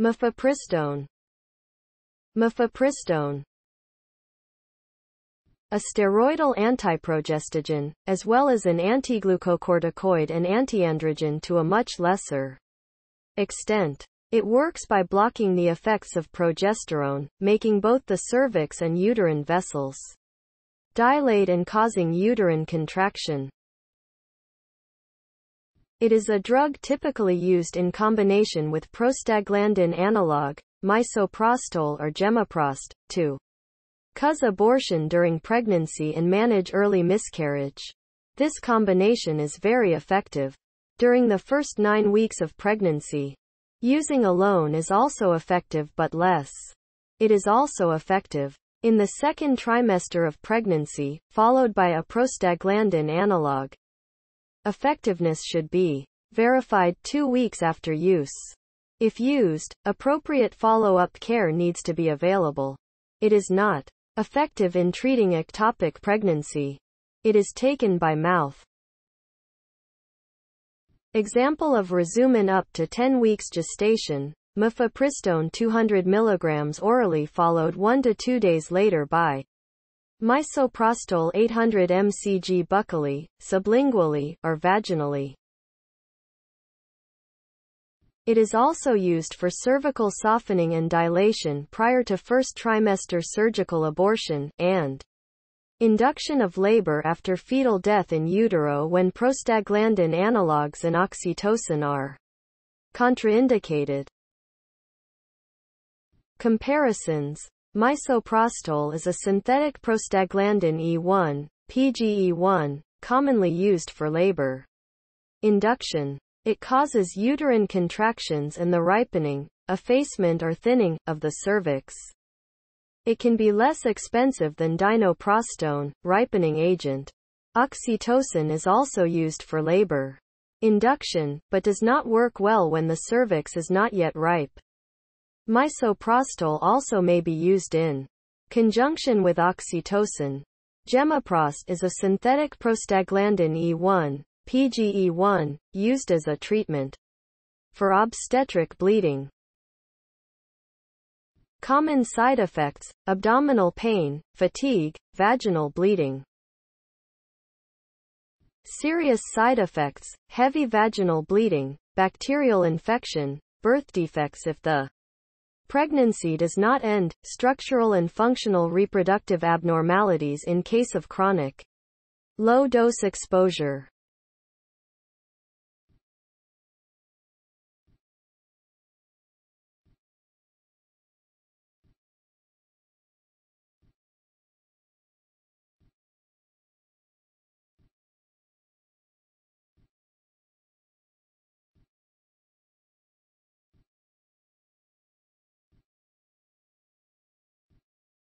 Mifepristone Mifepristone a steroidal antiprogestogen, as well as an antiglucocorticoid and antiandrogen to a much lesser extent. It works by blocking the effects of progesterone, making both the cervix and uterine vessels dilate and causing uterine contraction. It is a drug typically used in combination with prostaglandin analog, misoprostol or gemeprost, to cause abortion during pregnancy and manage early miscarriage. This combination is very effective. During the first nine weeks of pregnancy, using alone is also effective but less. It is also effective in the second trimester of pregnancy, followed by a prostaglandin analog. Effectiveness should be verified two weeks after use. If used, appropriate follow-up care needs to be available. It is not effective in treating ectopic pregnancy. It is taken by mouth. Example of Rezumon up to 10 weeks gestation, mifepristone 200 mg orally followed 1 to 2 days later by misoprostol 800 mcg buccally, sublingually, or vaginally. It is also used for cervical softening and dilation prior to first trimester surgical abortion, and induction of labor after fetal death in utero when prostaglandin analogs and oxytocin are contraindicated. Comparisons Misoprostol is a synthetic prostaglandin E1, PGE1, commonly used for labor induction. It causes uterine contractions and the ripening, effacement or thinning, of the cervix. It can be less expensive than dinoprostone, ripening agent. Oxytocin is also used for labor induction, but does not work well when the cervix is not yet ripe. Misoprostol also may be used in conjunction with oxytocin. Gemeprost is a synthetic prostaglandin E1, PGE1, used as a treatment for obstetric bleeding. Common side effects, abdominal pain, fatigue, vaginal bleeding. Serious side effects, heavy vaginal bleeding, bacterial infection, birth defects if the pregnancy does not end, structural and functional reproductive abnormalities in case of chronic low-dose exposure.